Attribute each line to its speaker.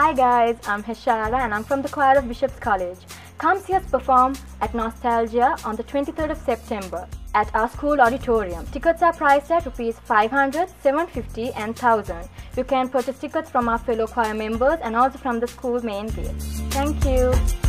Speaker 1: Hi guys, I'm Heshara and I'm from the choir of Bishop's College. Come see us perform at Nostalgia on the 23rd of September at our school auditorium. Tickets are priced at rupees 500, 750 and 1000. You can purchase tickets from our fellow choir members and also from the school main gate. Thank you.